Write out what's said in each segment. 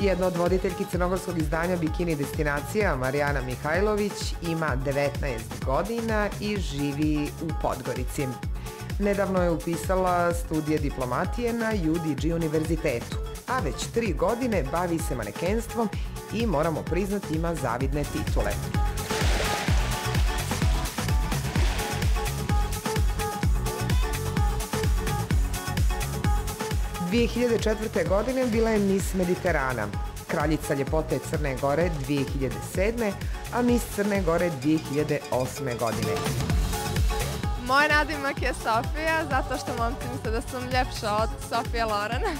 Jedna od voditeljki crnogorskog izdanja Bikini destinacija, Marijana Mihajlović, ima 19 godina i živi u Podgorici. Nedavno je upisala studije diplomatije na UDG univerzitetu, a već tri godine bavi se manekenstvom i moramo priznati ima zavidne titule. 2004. godine bila je Miss Mediterana, kraljica ljepote Crne Gore 2007. a Miss Crne Gore 2008. godine. Moj nadimak je Sofija, zato što momci misle da sam ljepša od Sofije Loren.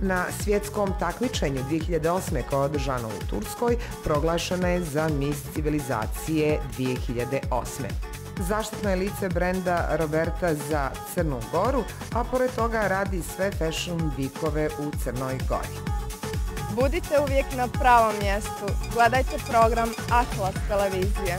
Na svjetskom takmičenju 2008. koje je održano u Turskoj proglašena je za Miss civilizacije 2008. Zaštitno je lice brenda Roberta za Crnu Goru, a pored toga radi sve fashion vikove u Crnoj Gori. Budite uvijek na pravom mjestu. Gledajte program Atlas televizije.